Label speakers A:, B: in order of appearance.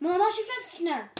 A: Mama, máš i vepřne.